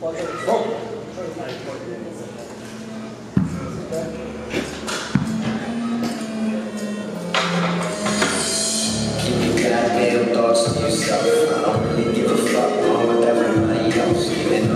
Keep your goddamn thoughts to yourself. I don't really give a fuck along with everybody else.